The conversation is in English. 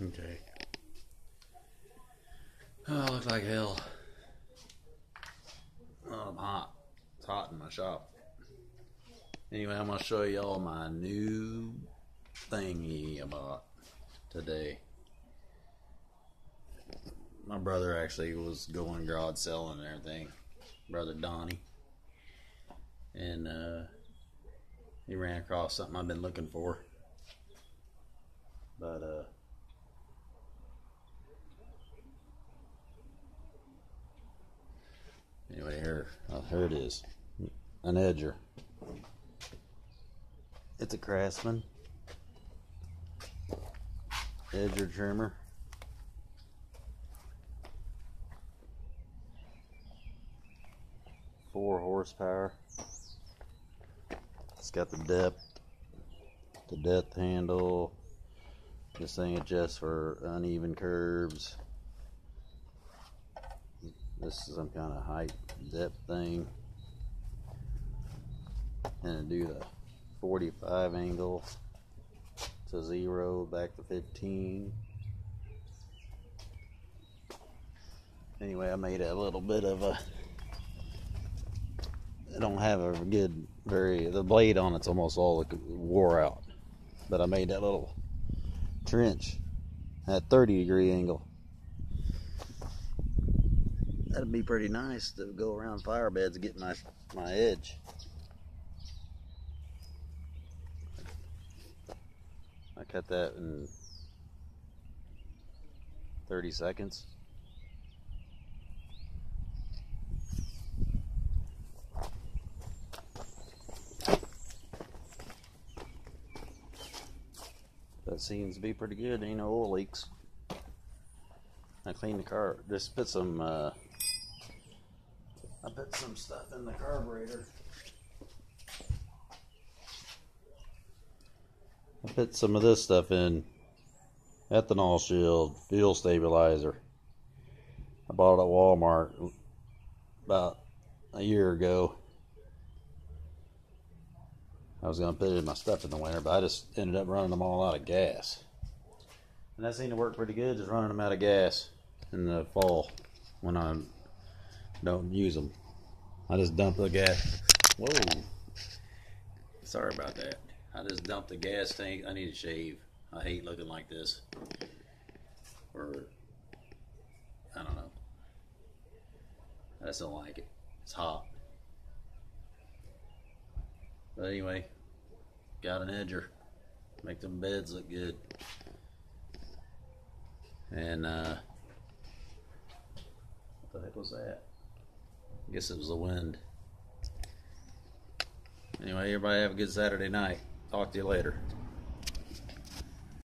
Okay. Oh, it looks like hell. Oh, I'm hot. It's hot in my shop. Anyway, I'm gonna show y'all my new thingy I bought today. My brother actually was going garage selling and everything. Brother Donnie. And uh he ran across something I've been looking for. But uh Anyway, here, oh, it is, an edger. It's a Craftsman edger trimmer. Four horsepower. It's got the depth, the depth handle. This thing adjusts for uneven curves. This is some kind of height depth thing. And do the 45 angle to zero, back to 15. Anyway, I made a little bit of a. I don't have a good, very. The blade on it's almost all wore out. But I made that little trench at 30 degree angle. That'd be pretty nice to go around fire beds and get my, my edge. I cut that in 30 seconds. That seems to be pretty good. Ain't no oil leaks. I cleaned the car. Just put some uh, I put some stuff in the carburetor. I put some of this stuff in. Ethanol shield, fuel stabilizer. I bought it at Walmart about a year ago. I was going to put it in my stuff in the winter, but I just ended up running them all out of gas. And that seemed to work pretty good, just running them out of gas in the fall when I don't use them. I just dumped the gas. Whoa. Sorry about that. I just dumped the gas tank. I need to shave. I hate looking like this. Or, I don't know. I just don't like it. It's hot. But anyway, got an edger. Make them beds look good. And, uh, what the heck was that? I guess it was the wind. Anyway, everybody have a good Saturday night. Talk to you later.